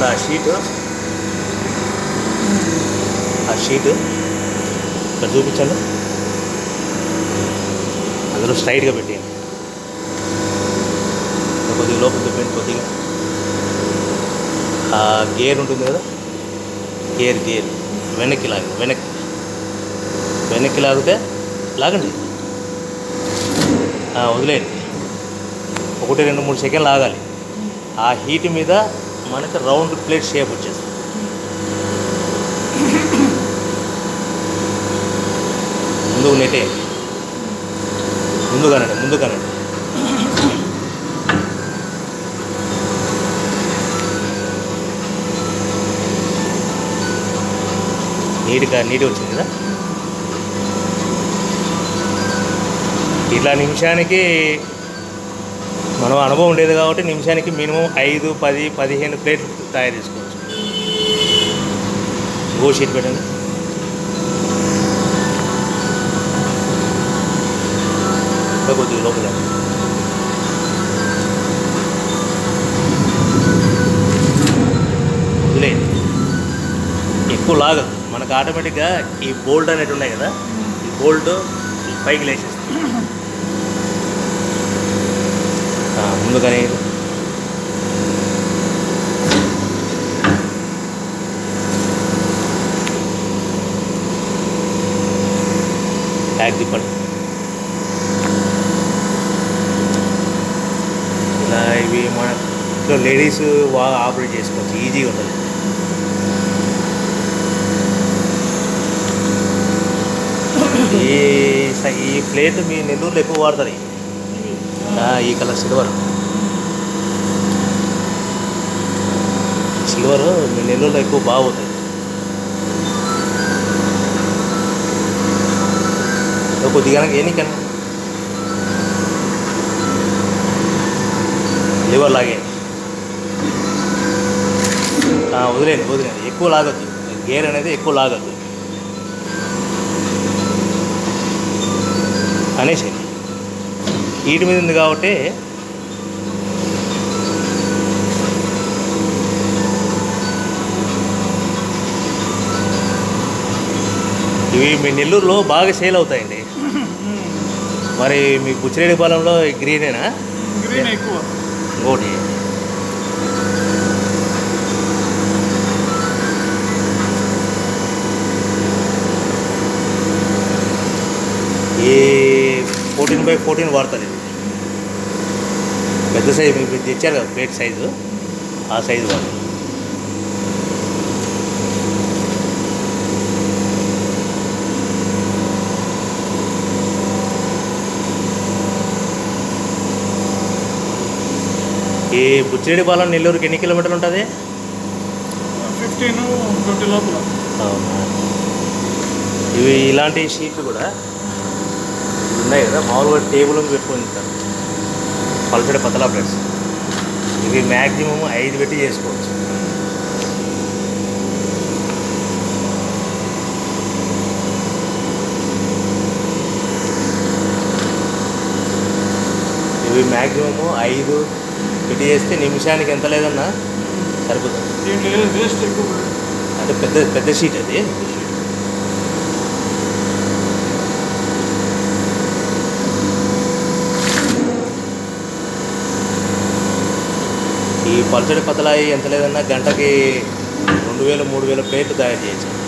ఉన్న ఆ షీట్? ఆ షీట్? ఇక్కడ చూపించండి అందులో స్ట్రైట్గా పెట్టేయండి. కొద్దిగా లోపల తిప్పండి కొద్దిగా. ఆ గేర్ ఉంటుంది కదా? Gear gear. వెనక్కి లాగండి వెనక్కి. వెనక్కి లాగితే లాగండి. వదిలేయండి. ఒకటి రెండు మూడు సెకండ్లు ఆగాలి. ఆ హీట్ మీద మనకి రౌండ్ ప్లేట్ షేప్ వచ్చేస్తుంది. ముందుకు నెట్టే. ముందుగానండి ముందుగానండి నీట్గా నీట్ వచ్చింది కదా? ఇట్లా నిమిషానికి మనం అనుభవం ఉండేది కాబట్టి నిమిషానికి మినిమం ఐదు పది పదిహేను ప్లేట్లు తయారు చేసుకోవచ్చు. గో షీట్ పెట్టండి. కొద్దిగా లోపల లేదు ఎక్కువ లాగదు. మనకు ఆటోమేటిక్గా ఈ బోల్ట్ అనేవి ఉన్నాయి కదా ఈ బోల్ట్ పైకి లేచేస్తుంది ముందుగానే ట్యాగ్ తిప్పండి ఇలా ఇవి మన ఇంట్లో లేడీస్ బాగా ఆపరేట్ చేసుకోవచ్చు ఈజీగా ఉంటుంది. ఈ స- ఈ ప్లేట్ మీ నెల్లూరులో ఎక్కువ వాడతారు. ఈ కలర్ సిల్వర్. సిల్వర్ మీ నెల్లూరులో ఎక్కువ బాగుంటుంది కొద్దిగా ఎన్నికన్నా లివర్ లాగే. ఆ, వదిలేండి వదిలేండి ఎక్కువ లాగద్దు. గేర్ అనేది ఎక్కువ లాగద్దు. అనేసి వీటి మీద ఉంది కాబట్టి ఇవి మీ నెల్లూరులో బాగా సేల్ అవుతాయండి. మరి మీ బుచ్చిరెడ్డిపాలెంలో గ్రీనేనా? గ్రీన్ ఎక్కువ. ఇంకోటి ఈ ఫోర్టీన్ బై ఫోర్టీన్ వాడతారు ఇది పెద్ద సైజు మీకు తెచ్చారు కదా ప్లేట్ సైజు ఆ సైజు వాడు ఈ బుచ్చిరెడ్డిపాలెం నెల్లూరుకి ఎన్ని కిలోమీటర్లు ఉంటుంది? ఫిఫ్టీన్ ట్వంటీ లోపల. ఇవి ఇలాంటి షీట్లు కూడా ఉన్నాయి కదా మామూలుగా టేబుల్ పెట్టుకొని ఉంటారు పల్సడి పతలా ప్రెస్ ఇవి మ్యాక్సిమం ఐదు పెట్టి చేసుకోవచ్చు. ఇవి మ్యాక్సిమము ఐదు పెట్టి చేస్తే నిమిషానికి ఎంత లేదన్నా సరిపోతుంది. అంటే పెద్ద పెద్ద షీట్ అది ఈ పలుచడి పతలాయి ఎంత లేదన్నా గంటకి రెండు వేలు మూడు వేల ప్లేట్లు తయారు చేయొచ్చు